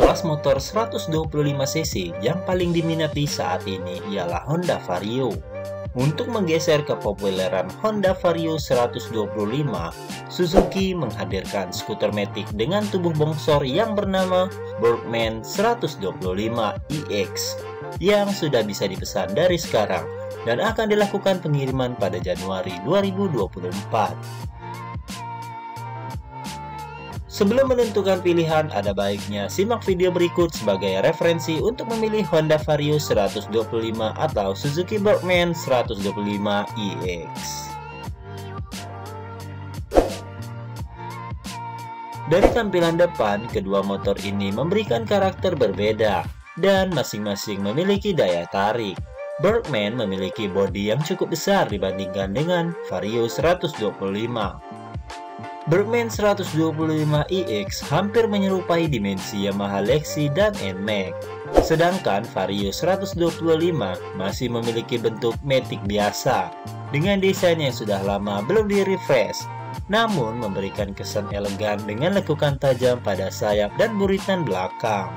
Kelas motor 125cc yang paling diminati saat ini ialah Honda Vario. Untuk menggeser kepopuleran Honda Vario 125, Suzuki menghadirkan skuter metik dengan tubuh bongsor yang bernama Bergman 125 EX yang sudah bisa dipesan dari sekarang dan akan dilakukan pengiriman pada Januari 2024. Sebelum menentukan pilihan, ada baiknya simak video berikut sebagai referensi untuk memilih Honda Vario 125 atau Suzuki Bergman 125 EX. Dari tampilan depan, kedua motor ini memberikan karakter berbeda dan masing-masing memiliki daya tarik. Bergman memiliki bodi yang cukup besar dibandingkan dengan Vario 125. Bergman 125 EX hampir menyerupai dimensi Yamaha Lexi dan NMAX. Sedangkan Vario 125 masih memiliki bentuk Matic biasa dengan desain yang sudah lama belum di-refresh namun memberikan kesan elegan dengan lekukan tajam pada sayap dan buritan belakang.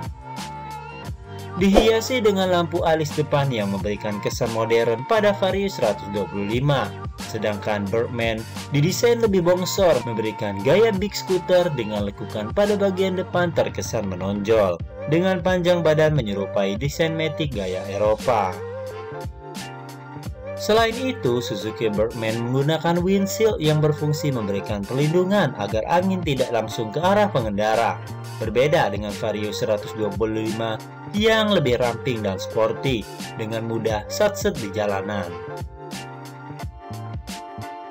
Dihiasi dengan lampu alis depan yang memberikan kesan modern pada Vario 125 Sedangkan Birdman didesain lebih bongsor, memberikan gaya big scooter dengan lekukan pada bagian depan terkesan menonjol, dengan panjang badan menyerupai desain Matic gaya Eropa. Selain itu, Suzuki Birdman menggunakan windshield yang berfungsi memberikan perlindungan agar angin tidak langsung ke arah pengendara. Berbeda dengan Vario 125 yang lebih ramping dan sporty, dengan mudah satset di jalanan.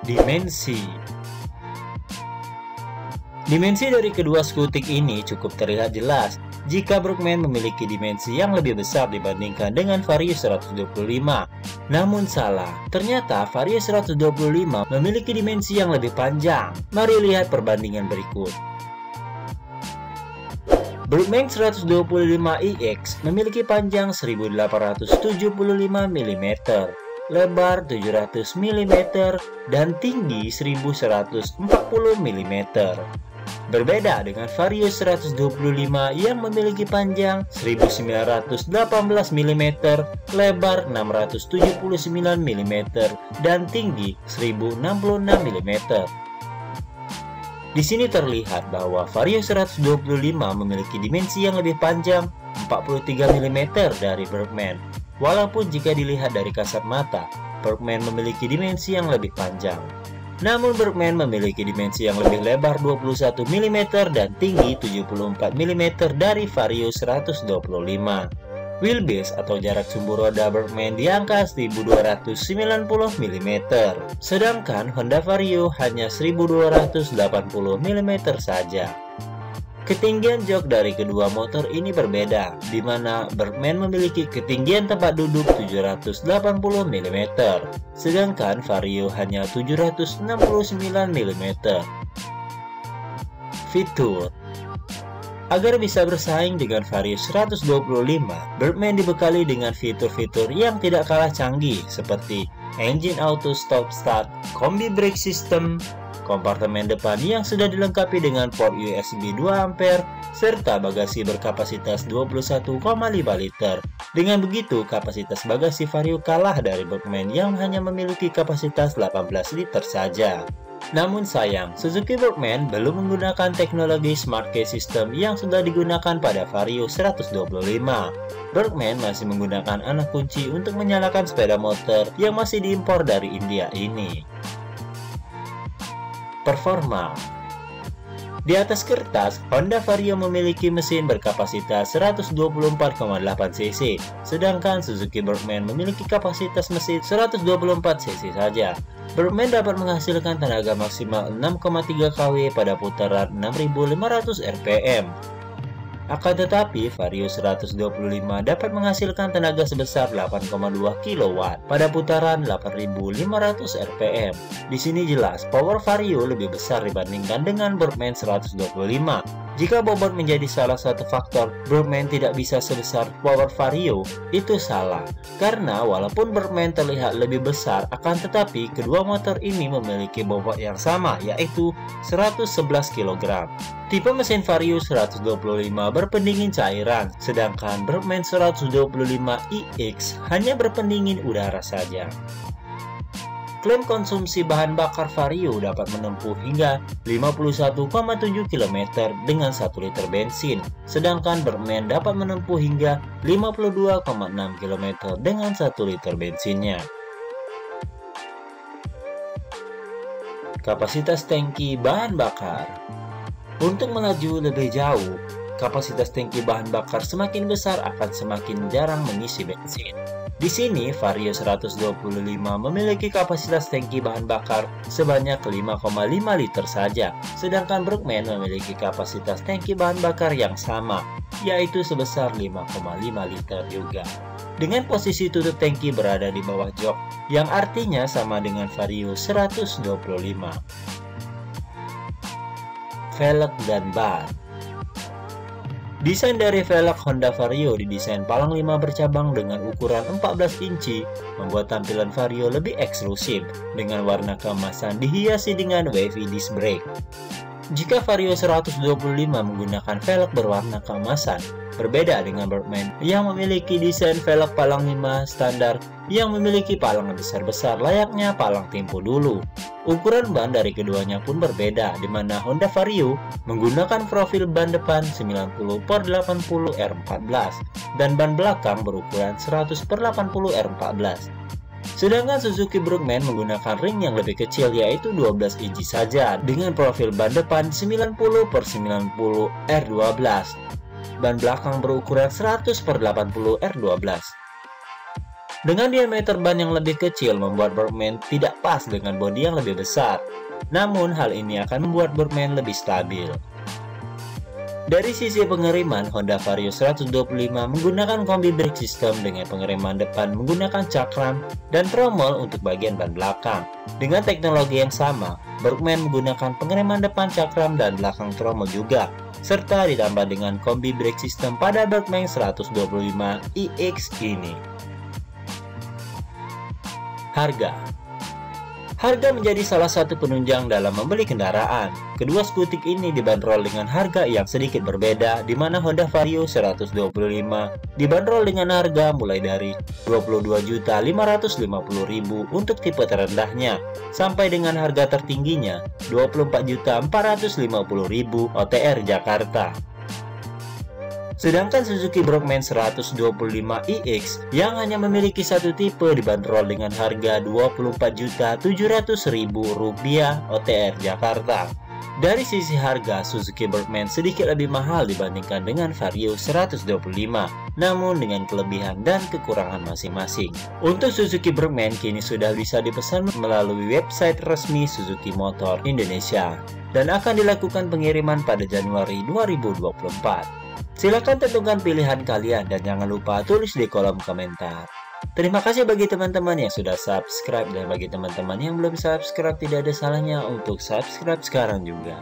Dimensi Dimensi dari kedua skutik ini cukup terlihat jelas jika Brookman memiliki dimensi yang lebih besar dibandingkan dengan Vario 125. Namun salah, ternyata Vario 125 memiliki dimensi yang lebih panjang. Mari lihat perbandingan berikut. Brookman 125 EX memiliki panjang 1875 mm lebar 700 mm, dan tinggi 1140 mm. Berbeda dengan Vario 125 yang memiliki panjang 1918 mm, lebar 679 mm, dan tinggi 1066 mm. Di sini terlihat bahwa Vario 125 memiliki dimensi yang lebih panjang 43 mm dari Bergman Walaupun jika dilihat dari kasat mata, Bergman memiliki dimensi yang lebih panjang. Namun Bergman memiliki dimensi yang lebih lebar 21 mm dan tinggi 74 mm dari Vario 125. Wheelbase atau jarak sumbu roda Bergman di angka 1290 mm, sedangkan Honda Vario hanya 1280 mm saja. Ketinggian jok dari kedua motor ini berbeda, di mana Bergman memiliki ketinggian tempat duduk 780 mm, sedangkan Vario hanya 769 mm. Fitur Agar bisa bersaing dengan Vario 125, Bergman dibekali dengan fitur-fitur yang tidak kalah canggih seperti engine auto stop start, kombi brake system, kompartemen depan yang sudah dilengkapi dengan port USB 2 ampere serta bagasi berkapasitas 21,5 liter. Dengan begitu, kapasitas bagasi Vario kalah dari Bergman yang hanya memiliki kapasitas 18 liter saja. Namun sayang, Suzuki Bergman belum menggunakan teknologi Smart Key System yang sudah digunakan pada Vario 125. Bergman masih menggunakan anak kunci untuk menyalakan sepeda motor yang masih diimpor dari India ini. Performa di atas kertas, Honda Vario memiliki mesin berkapasitas 124,8 cc, sedangkan Suzuki Bergman memiliki kapasitas mesin 124 cc saja. Bergman dapat menghasilkan tenaga maksimal 6,3 kW pada putaran 6500 rpm, akan tetapi, Vario 125 dapat menghasilkan tenaga sebesar 8,2 kW pada putaran 8500 rpm. Di sini jelas, power Vario lebih besar dibandingkan dengan Bergman 125 Jika bobot menjadi salah satu faktor Bergman tidak bisa sebesar Power Vario, itu salah. Karena walaupun Bergman terlihat lebih besar, akan tetapi kedua motor ini memiliki bobot yang sama, yaitu 111 kg. Tipe mesin Vario 125 berpendingin cairan, sedangkan Bergman 125 iX hanya berpendingin udara saja. Klaim konsumsi bahan bakar Vario dapat menempuh hingga 51,7 km dengan 1 liter bensin, sedangkan Berman dapat menempuh hingga 52,6 km dengan 1 liter bensinnya. Kapasitas tangki bahan bakar Untuk melaju lebih jauh, kapasitas tangki bahan bakar semakin besar akan semakin jarang mengisi bensin. Di sini, Vario 125 memiliki kapasitas tangki bahan bakar sebanyak 5,5 liter saja, sedangkan Brookman memiliki kapasitas tangki bahan bakar yang sama, yaitu sebesar 5,5 liter juga. Dengan posisi tutup tangki berada di bawah jok, yang artinya sama dengan Vario 125. Velg dan ban Desain dari velg Honda Vario didesain palang 5 bercabang dengan ukuran 14 inci, membuat tampilan Vario lebih eksklusif, dengan warna keemasan dihiasi dengan wavy disc brake. Jika Vario 125 menggunakan velg berwarna keemasan, berbeda dengan Birdman yang memiliki desain velg palang 5 standar yang memiliki palang besar-besar layaknya palang tempo dulu. Ukuran ban dari keduanya pun berbeda, di mana Honda Vario menggunakan profil ban depan 90 per 80 R14 dan ban belakang berukuran 100 per 80 R14. Sedangkan Suzuki Brookman menggunakan ring yang lebih kecil yaitu 12 inci saja dengan profil ban depan 90 per 90 R12. Ban belakang berukuran 100 per 80 R12. Dengan diameter ban yang lebih kecil membuat Brookman tidak pas dengan bodi yang lebih besar. Namun hal ini akan membuat Brookman lebih stabil. Dari sisi pengiriman, Honda Vario 125 menggunakan kombi brake system dengan pengiriman depan menggunakan cakram dan tromol untuk bagian ban belakang. Dengan teknologi yang sama, Bergman menggunakan pengiriman depan cakram dan belakang tromol juga, serta ditambah dengan kombi brake system pada Bergman 125 iX ini. Harga Harga menjadi salah satu penunjang dalam membeli kendaraan. Kedua skutik ini dibanderol dengan harga yang sedikit berbeda, di mana Honda Vario 125 dibanderol dengan harga mulai dari 22.550.000 untuk tipe terendahnya, sampai dengan harga tertingginya 24.450.000 OTR Jakarta. Sedangkan Suzuki Brockman 125 iX yang hanya memiliki satu tipe dibanderol dengan harga Rp24.700.000 OTR Jakarta. Dari sisi harga, Suzuki Brockman sedikit lebih mahal dibandingkan dengan Vario 125, namun dengan kelebihan dan kekurangan masing-masing. Untuk Suzuki Brockman kini sudah bisa dipesan melalui website resmi Suzuki Motor Indonesia dan akan dilakukan pengiriman pada Januari 2024. Silahkan tentukan pilihan kalian dan jangan lupa tulis di kolom komentar. Terima kasih bagi teman-teman yang sudah subscribe dan bagi teman-teman yang belum subscribe tidak ada salahnya untuk subscribe sekarang juga.